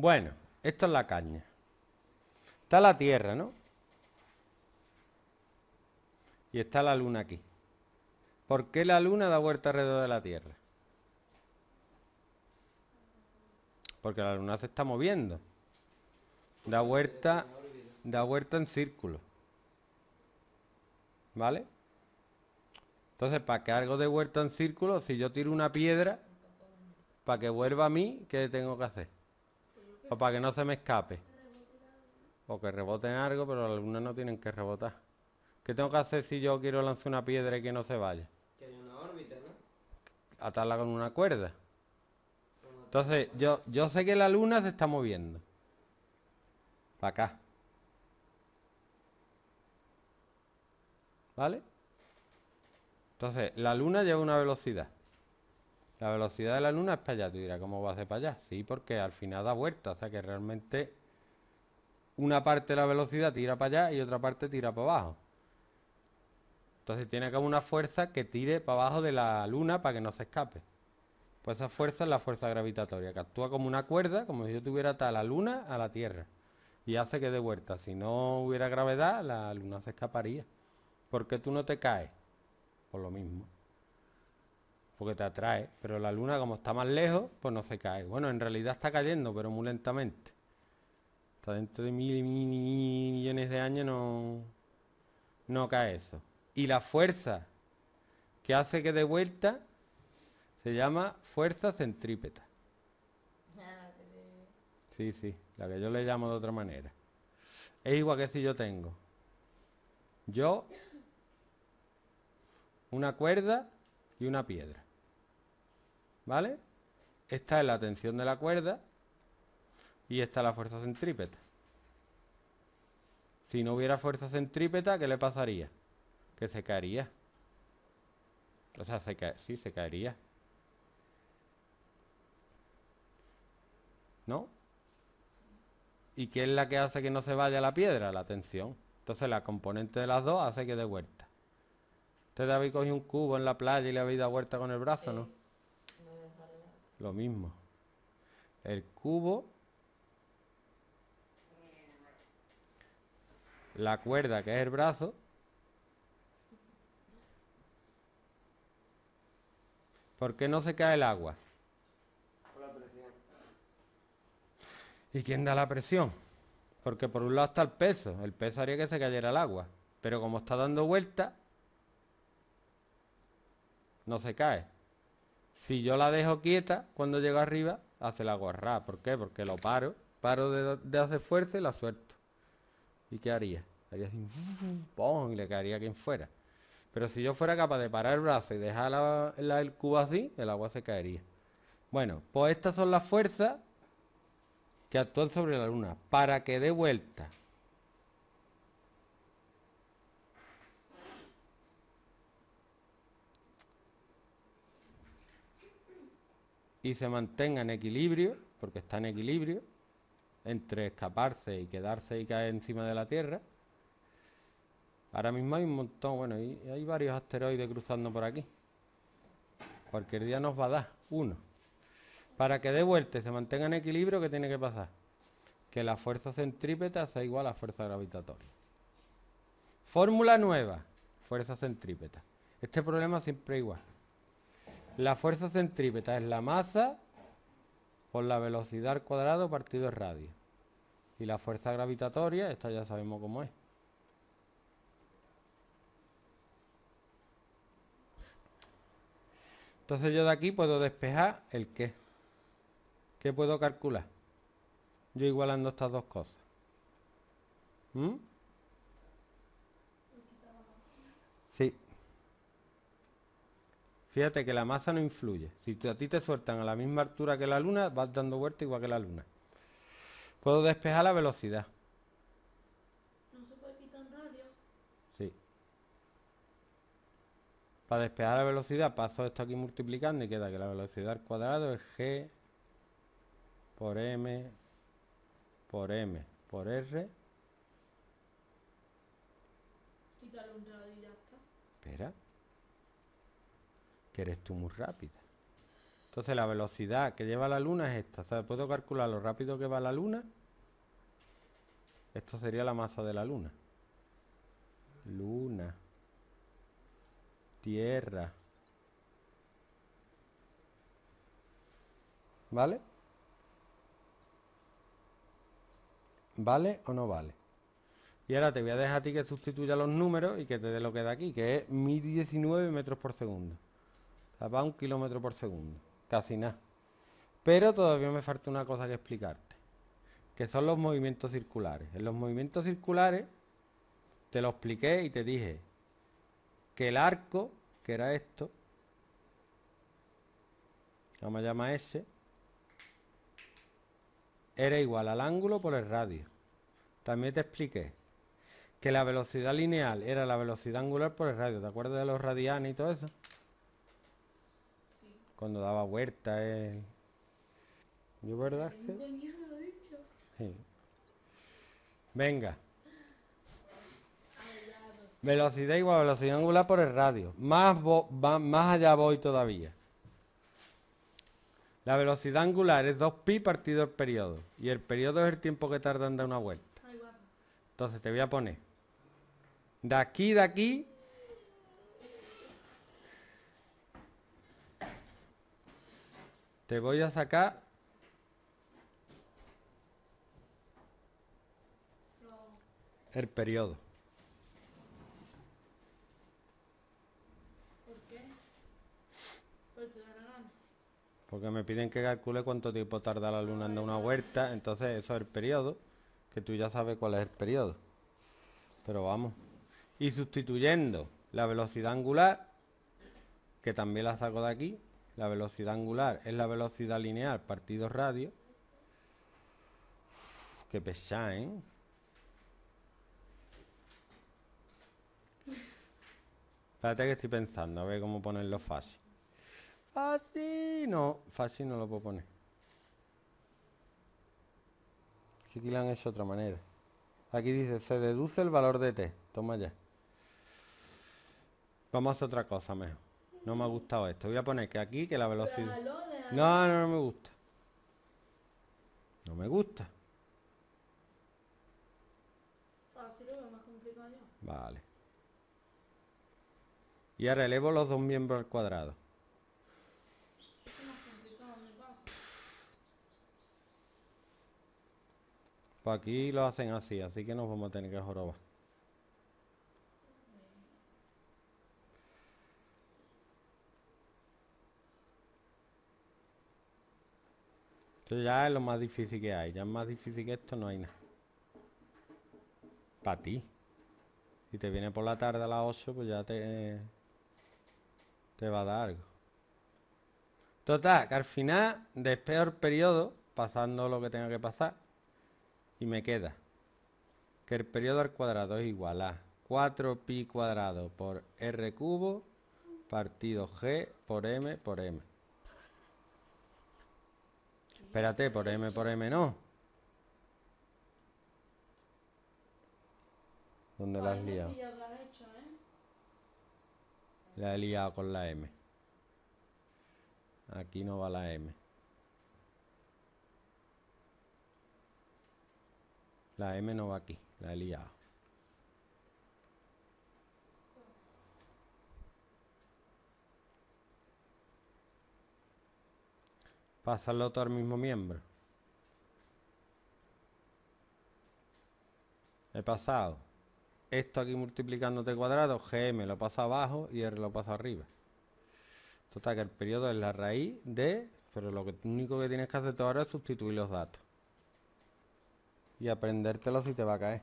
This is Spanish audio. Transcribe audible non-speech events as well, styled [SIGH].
Bueno, esto es la caña. Está la Tierra, ¿no? Y está la Luna aquí. ¿Por qué la Luna da vuelta alrededor de la Tierra? Porque la Luna se está moviendo. Da vuelta, da vuelta en círculo. ¿Vale? Entonces, para que algo de vuelta en círculo, si yo tiro una piedra, para que vuelva a mí, ¿qué tengo que hacer? O para que no se me escape. O que reboten algo, pero las lunas no tienen que rebotar. ¿Qué tengo que hacer si yo quiero lanzar una piedra y que no se vaya? Que hay una órbita, ¿no? Atarla con una cuerda. Entonces, yo, yo sé que la luna se está moviendo. Para acá. ¿Vale? Entonces, la luna lleva una velocidad. La velocidad de la luna es para allá. Tú dirás, ¿cómo va a ser para allá? Sí, porque al final da vuelta. O sea que realmente una parte de la velocidad tira para allá y otra parte tira para abajo. Entonces tiene que haber una fuerza que tire para abajo de la luna para que no se escape. Pues esa fuerza es la fuerza gravitatoria, que actúa como una cuerda, como si yo tuviera a la luna a la Tierra. Y hace que dé vuelta. Si no hubiera gravedad, la luna se escaparía. ¿Por qué tú no te caes? Por lo mismo. Porque te atrae. Pero la luna, como está más lejos, pues no se cae. Bueno, en realidad está cayendo, pero muy lentamente. Está dentro de mil millones de años no, no cae eso. Y la fuerza que hace que dé vuelta se llama fuerza centrípeta. Sí, sí, la que yo le llamo de otra manera. Es igual que si yo tengo yo, una cuerda y una piedra. ¿Vale? Esta es la tensión de la cuerda y esta es la fuerza centrípeta. Si no hubiera fuerza centrípeta, ¿qué le pasaría? Que se caería. O sea, se sí, se caería. ¿No? ¿Y qué es la que hace que no se vaya la piedra? La tensión. Entonces la componente de las dos hace que dé vuelta. ¿Ustedes habéis cogido un cubo en la playa y le habéis dado vuelta con el brazo, no? Lo mismo. El cubo, la cuerda que es el brazo, ¿por qué no se cae el agua? Por la presión. ¿Y quién da la presión? Porque por un lado está el peso, el peso haría que se cayera el agua, pero como está dando vuelta, no se cae. Si yo la dejo quieta, cuando llego arriba, hace el agua ra. ¿Por qué? Porque lo paro, paro de, hacer fuerza y la suelto. ¿Y qué haría? Haría así, [LAUGHS] ¡pum! y le caería quien fuera. Pero si yo fuera capaz de parar el brazo y dejar la- la- el cubo así, el agua se caería. Bueno, pues estas son las fuerzas que actúan sobre la luna para que dé vuelta. Y se mantenga en equilibrio, porque está en equilibrio, entre escaparse y quedarse y caer encima de la Tierra. Ahora mismo hay un montón, bueno, hay, varios asteroides cruzando por aquí. Cualquier día nos va a dar uno. Para que dé vuelta y se mantenga en equilibrio, ¿qué tiene que pasar? Que la fuerza centrípeta sea igual a la fuerza gravitatoria. Fórmula nueva, fuerza centrípeta. Este problema siempre es igual. La fuerza centrípeta es la masa por la velocidad al cuadrado partido el radio. Y la fuerza gravitatoria, esta ya sabemos cómo es. Entonces yo de aquí puedo despejar el qué. ¿Qué puedo calcular? Yo igualando estas dos cosas. ¿Mm? Sí. Fíjate que la masa no influye. Si a ti te sueltan a la misma altura que la luna, vas dando vuelta igual que la luna. Puedo despejar la velocidad. No se puede quitar un radio. Sí. Para despejar la velocidad paso esto aquí multiplicando y queda que la velocidad al cuadrado es g por m por m por r. Quitarle un radio y ya está. Espera. Que eres tú muy rápida. Entonces la velocidad que lleva la luna es esta. O sea, puedo calcular lo rápido que va la luna. Esto sería la masa de la luna. Luna. Tierra. ¿Vale? ¿Vale o no vale? Y ahora te voy a dejar a ti que sustituya los números y que te dé lo que da aquí, que es 1019 metros por segundo. Va un kilómetro por segundo. Casi nada. Pero todavía me falta una cosa que explicarte, que son los movimientos circulares. En los movimientos circulares te lo expliqué y te dije que el arco, que era esto, vamos a llamar S, era igual al ángulo por el radio. También te expliqué que la velocidad lineal era la velocidad angular por el radio. ¿Te acuerdas de los radianes y todo eso? Cuando daba vuelta el... ¿Yo verdad que? Sí. Venga. Velocidad igual a velocidad angular por el radio. Más, más allá voy todavía. La velocidad angular es 2pi partido el periodo. Y el periodo es el tiempo que tarda en dar una vuelta. Entonces te voy a poner de aquí, de aquí. Te voy a sacar el periodo. Porque me piden que calcule cuánto tiempo tarda la luna en dar una vuelta. Entonces eso es el periodo. Que tú ya sabes cuál es el periodo. Pero vamos. Y sustituyendo la velocidad angular, que también la saco de aquí. La velocidad angular es la velocidad lineal partido radio. qué pesada, ¿eh? Espérate que estoy pensando, a ver cómo ponerlo fácil. Fácil, no, fácil no lo puedo poner. Aquí le han hecho otra manera. Aquí dice, se deduce el valor de t. Toma ya. Vamos a hacer otra cosa mejor. No me ha gustado esto. Voy a poner que aquí, que la velocidad... No, no, no me gusta. No me gusta. Vale. Y ahora elevo los dos miembros al cuadrado. Pues aquí lo hacen así, así que nos vamos a tener que jorobar. Esto ya es lo más difícil que hay. Ya es más difícil que esto no hay nada. Para ti. Si te viene por la tarde a las 8, pues ya te, te va a dar algo. Total, que al final, despego el periodo, pasando lo que tenga que pasar, y me queda que el periodo al cuadrado es igual a 4pi cuadrado por r cubo partido g por m por m. Espérate, por m por m no. ¿Dónde la has liado? ¿eh? La he liado con la m. Aquí no va la m. La M no va aquí, la he liado. Pásalo todo al mismo miembro. He pasado esto aquí multiplicándote cuadrado, GM lo pasa abajo y R lo pasa arriba. Total, que el periodo es la raíz de... Pero lo único que tienes que hacer ahora es sustituir los datos y aprendértelo si te va a caer.